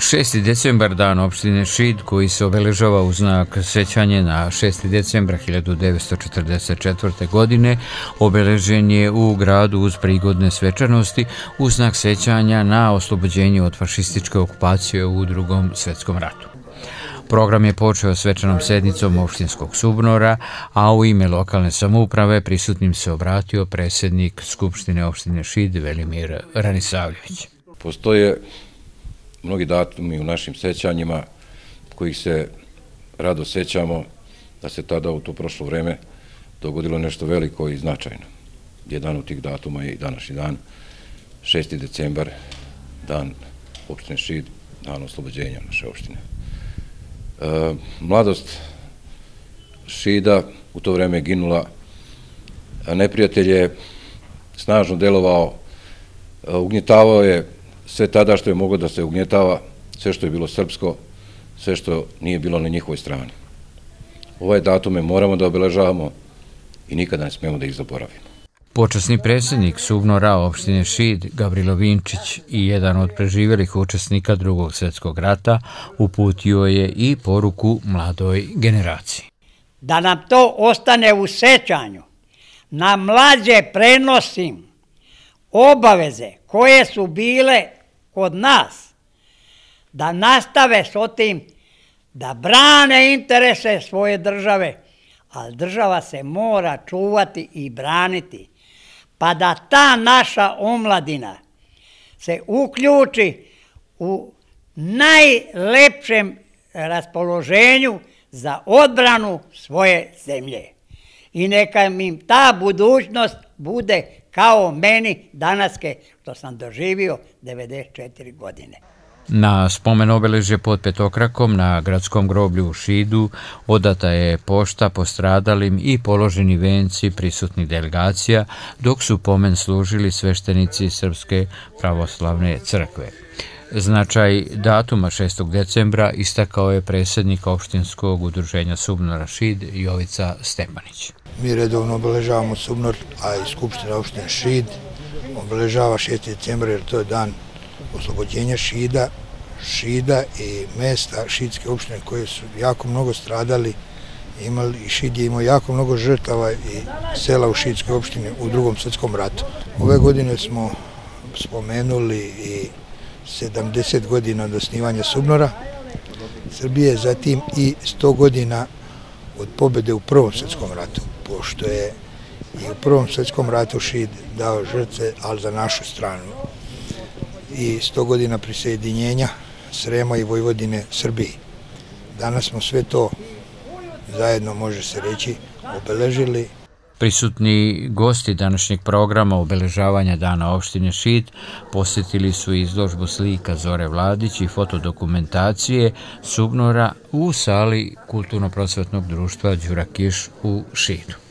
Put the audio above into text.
6. decembar, dan opštine Šid, koji se obeležava u znak sećanje na 6. decembra 1944. godine, obeležen je u gradu uz prigodne svečanosti u znak sećanja na oslobođenje od fašističke okupacije u drugom svetskom ratu. Program je počeo svečanom sednicom opštinskog subnora, a u ime lokalne samouprave prisutnim se obratio predsjednik Skupštine opštine Šid Velimir Ranisavljević. Postoje mnogi datumi u našim sećanjima kojih se rado sećamo da se tada u to prošlo vreme dogodilo nešto veliko i značajno. Jedan od tih datuma je i današnji dan, 6. decembar, dan opštine Šid, dan oslobođenja naše opštine. E, mladost Šida u to vreme je ginula, neprijatelj je snažno delovao, e, ugnjetavao je sve tada što je moglo da se ugnjetava, sve što je bilo srpsko, sve što nije bilo na njihovoj strani. Ovaj datume moramo da obeležavamo i nikada ne smemo da ih zaboravimo. Počasni predsjednik Subnora opštine Šid, Gavrilo Vinčić i jedan od preživjelih učesnika drugog svjetskog rata uputio je i poruku mladoj generaciji. Da nam to ostane u sećanju, na mlađe prenosim obaveze koje su bile kod nas da nastave s otim da brane interese svoje države, ali država se mora čuvati i braniti. Pa da ta naša omladina se uključi u najlepšem raspoloženju za odbranu svoje zemlje. I neka im ta budućnost bude kao meni danaske što sam doživio 94 godine. Na spomen obeleže pod petokrakom na gradskom groblju u Šidu odata je pošta postradalim i položeni venci prisutnih delegacija, dok su pomen služili sveštenici Srpske pravoslavne crkve. Značaj datuma 6. decembra istakao je predsjednik opštinskog udruženja Subnora Šid Jovica Stepanić. Mi redovno obeležavamo Subnor, a i Skupština opštine Šid obeležava 6. decembra jer to je dan oslobođenja Šida, Šida i mesta Šidske opštine koje su jako mnogo stradali imali, i Šid je imao jako mnogo žrtava i sela u Šidskoj opštini u drugom svetskom ratu. Ove godine smo spomenuli i 70 godina od osnivanja Subnora Srbije, zatim i 100 godina od pobede u Prvom svetskom ratu, pošto je i u Prvom svetskom ratu Šid dao žrtve, ali za našu stranu. I 100 godina prisjedinjenja Srema i Vojvodine Srbiji. Danas smo sve to zajedno, može se reći, obeležili Prisutni gosti današnjeg programa obeležavanja Dana opštine Šid posjetili su izložbu slika Zore Vladić i fotodokumentacije Subnora u sali Kulturno-prosvetnog društva Đurakiš u Šidu.